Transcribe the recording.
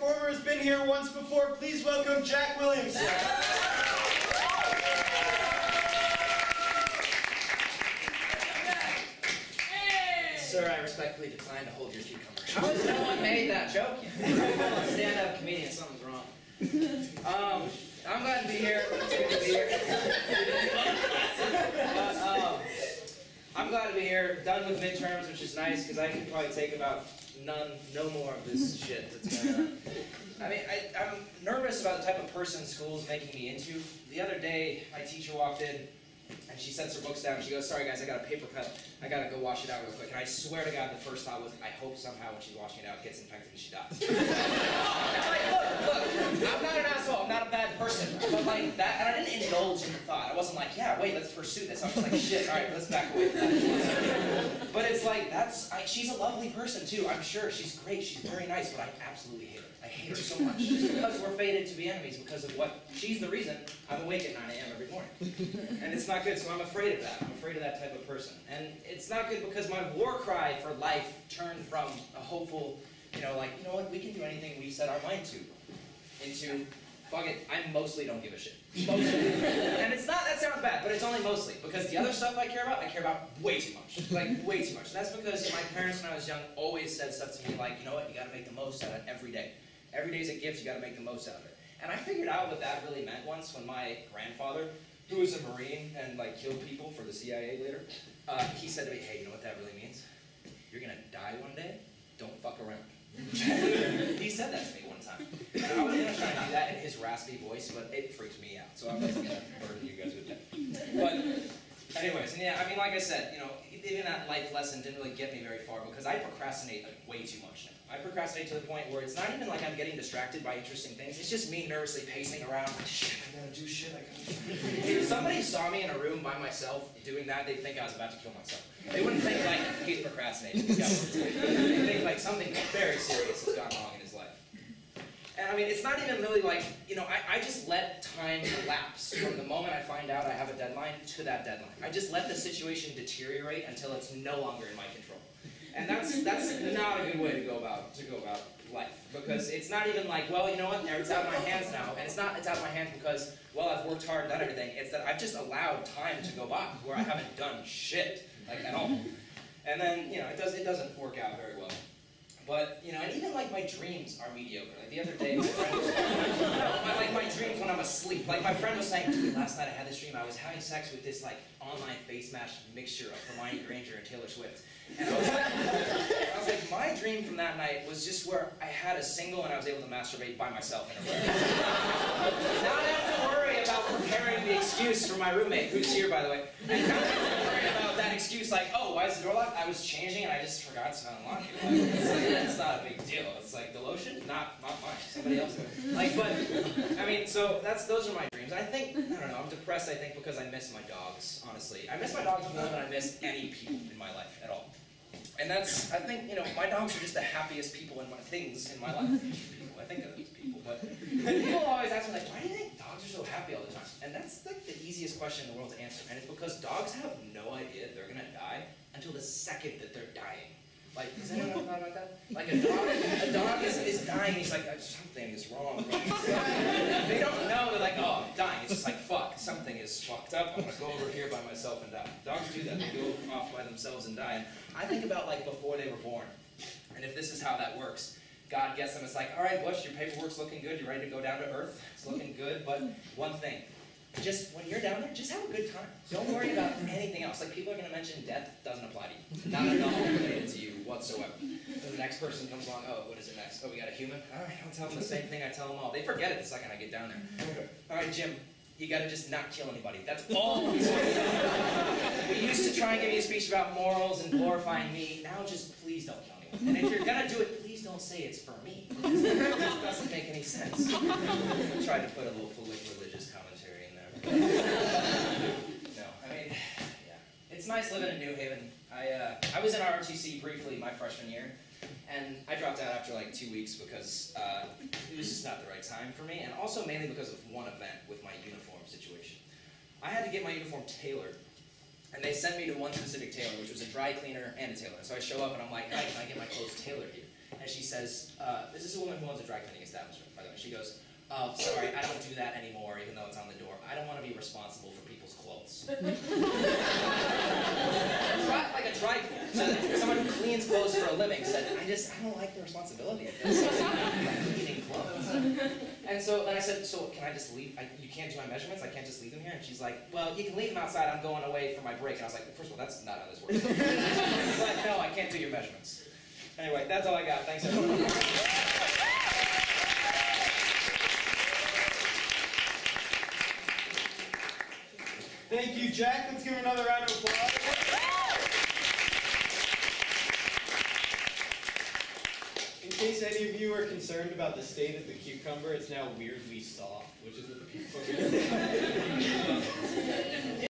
performer has been here once before. Please welcome Jack Williamson. Sir, I respectfully decline to hold your cucumber. How has no one made that joke yet? Stand-up comedian, something's wrong. Um, I'm glad to be here. To be here. But, um, I'm glad to be here. Done with midterms, which is nice because I can probably take about none, no more of this shit that's going on. I mean, I, I'm nervous about the type of person school's making me into. The other day, my teacher walked in and she sets her books down. and She goes, "Sorry guys, I got a paper cut. I gotta go wash it out real quick." And I swear to God, the first thought was, "I hope somehow when she's washing it out, it gets infected and she dies." I'm like, look, look, I'm not an asshole. I'm not a bad person. But like that, and I didn't indulge in the thought. I wasn't like, "Yeah, wait, let's pursue this." I was like, "Shit, all right, let's back away from that." It's like that's. I, she's a lovely person too. I'm sure she's great. She's very nice, but I absolutely hate her. I hate her so much just because we're fated to be enemies because of what she's the reason I'm awake at 9 a.m. every morning. And it's not good, so I'm afraid of that. I'm afraid of that type of person. And it's not good because my war cry for life turned from a hopeful, you know, like, you know what, we can do anything we set our mind to, into, fuck it, I mostly don't give a shit. Mostly. And it's not, that sounds bad, but it's only mostly. Because the other stuff I care about, I care about way too much. Like, way too much. And that's because my parents, when I was young, always said stuff to me like, you know what, you gotta make the most out of every day. Every day's a gift, you gotta make the most out of it. And I figured out what that really meant once when my grandfather, who was a Marine and like killed people for the CIA later, uh, he said to me, hey, you know what that really means? You're gonna die one day, don't fuck around. He said that to me one time. And I was gonna try and do that in his raspy voice, but it freaked me out, so I wasn't gonna burden you guys with that. But anyways, and yeah, I mean, like I said, you know, even that life lesson didn't really get me very far because I procrastinate like, way too much now. I procrastinate to the point where it's not even like I'm getting distracted by interesting things. It's just me nervously pacing around, like, shit, I gotta do shit, I gotta If somebody saw me in a room by myself doing that, they'd think I was about to kill myself. They wouldn't think like he's procrastinating. They'd think like something very serious has gone wrong. And I mean, it's not even really like, you know, I, I just let time elapse from the moment I find out I have a deadline to that deadline. I just let the situation deteriorate until it's no longer in my control. And that's that's not a good way to go about to go about life because it's not even like, well, you know what, it's out of my hands now, and it's not it's out of my hands because well, I've worked hard and done everything. It's that I've just allowed time to go by where I haven't done shit like at all. And then you know, it does it doesn't work out very well. But you know, and even like my dreams are mediocre. Like the other day, my friend was my, like my dreams when I'm asleep. Like my friend was saying, dude, last night I had this dream. I was having sex with this like online face mash mixture of Hermione Granger and Taylor Swift. And I was like, my dream from that night was just where I had a single and I was able to masturbate by myself in a room. Not have to worry about preparing the excuse for my roommate, who's here by the way. And not have to worry about that excuse like, oh, why is the door locked? I was changing and I just forgot to unlock it. Like, it's, like, it's not a big deal. It's like the lotion, not not mine, somebody else. Like, but I mean, so that's those are my dreams. I think I don't know. I'm depressed. I think because I miss my dogs. Honestly, I miss my dogs more than I miss any people in my life at all. And that's, I think, you know, my dogs are just the happiest people in my things in my life. I think of these people, but people always ask me like, why do you think dogs are so happy all the time? And that's like the easiest question in the world to answer, and it's because dogs have no idea they're gonna die until the second that they're dying. Like, has anyone thought about that? Like a dog, a dog is, is dying, he's like, something is wrong. they don't know, they're like, oh, I'm dying. It's just like, something is fucked up. I'm gonna go over here by myself and die. Dogs do that, they go off by themselves and die. And I think about like before they were born, and if this is how that works. God gets them, it's like, all right, Bush, your paperwork's looking good, you're ready to go down to earth, it's looking good, but one thing, just when you're down there, just have a good time. Don't worry about anything else. Like people are gonna mention death doesn't apply to you. Not at all related to you whatsoever. Then the next person comes along, oh, what is it next? Oh, we got a human? Alright, I'll tell them the same thing I tell them all. They forget it the second I get down there. Alright, Jim, you gotta just not kill anybody. That's all we used to try and give you a speech about morals and glorifying me. Now just please don't kill anyone. And if you're gonna do it, please don't say it's for me. It doesn't make any sense. I tried to put a little religious commentary in there. no, I mean, yeah. It's nice living in New Haven. I, uh, I was in ROTC briefly my freshman year, and I dropped out after like two weeks because uh, just not the right time for me, and also mainly because of one event with my uniform situation. I had to get my uniform tailored, and they sent me to one specific tailor, which was a dry cleaner and a tailor. So I show up and I'm like, hey, can I get my clothes tailored here? and she says, uh, "This is a woman who owns a dry cleaning establishment." By the way, she goes, "Oh, sorry, I don't do that anymore, even though it's on the door. I don't want to be responsible for people's clothes." Like a dry cleaner, so cleans clothes for a living said, "I just I don't like the responsibility of this, like cleaning clothes." And so then I said, "So can I just leave? I, you can't do my measurements. I can't just leave them here." And she's like, "Well, you can leave them outside. I'm going away for my break." And I was like, first of all, that's not how this works." She's like, "No, I can't do your measurements." Anyway, that's all I got. Thanks everyone. Thank you, Jack. Let's give another round of applause. In case any of you are concerned about the state of the cucumber, it's now weirdly soft, which is what the are